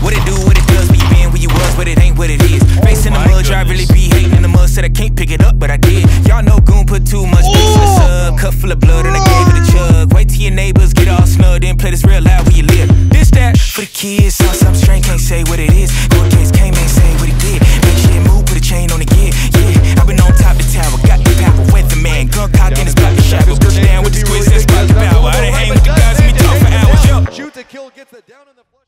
What it do, what it does, where you been, where you was, but it ain't what it is. Face in the mud, I really be hating the mud, said I can't pick it up, but I did. Y'all know Goon put too much bass in the sub, cup full of blood, and I gave it a chug. Wait till your neighbors get all snug, then play this real loud where you live. This that for the kids, saw something strange, can't say what it is. Kill, gets it down in the flush.